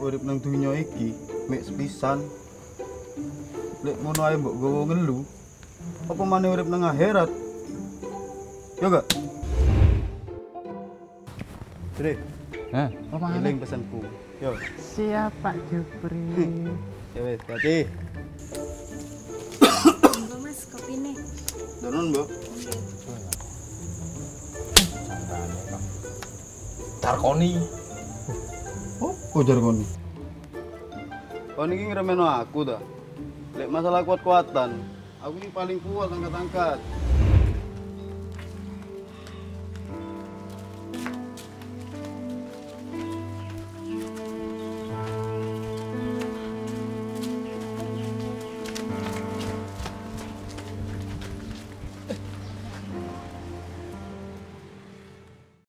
urip nang dunya iki mek sepisan. Lek ngono ae mbok gowo ngelu. Apa maneh urip nang akhirat? Yo gak? Dre, Hah, apa eling pesanku. Yo, Siap Pak Jupri. ya wes. Enggak mas, kopi nih. Donon, Mbok. Tarkoni. Ujar kono. Kau ini ngeremeno aku dah. Lek masalah kuat-kuatan, aku ini paling kuat angkat-angkat.